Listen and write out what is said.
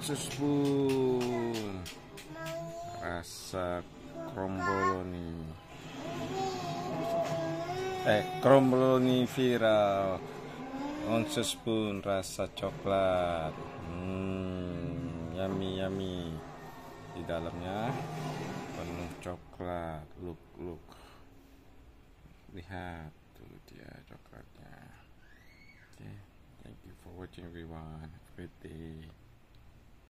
spoon rasa kromboloni. Eh kromboloni viral. On pun rasa coklat. Hmm, yummy yummy. Di dalamnya penuh coklat. Look look. Lihat tuh dia coklatnya. Okay. thank you for watching everyone.